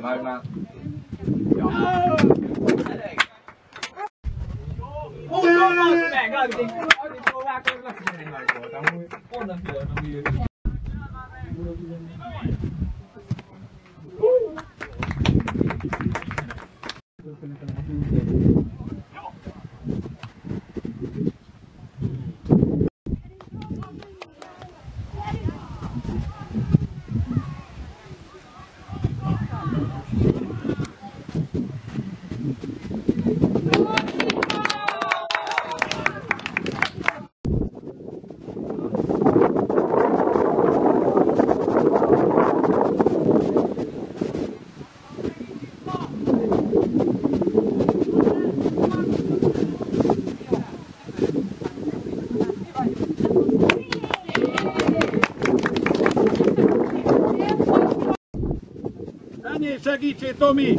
Már már. meg, addig, Riadne, však to mi.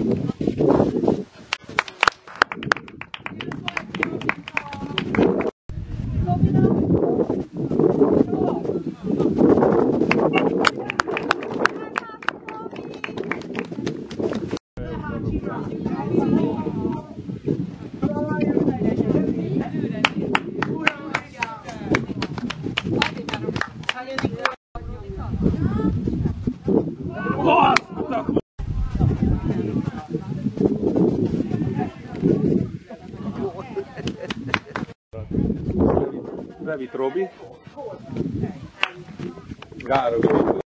vi trovi? Garo, Gargo.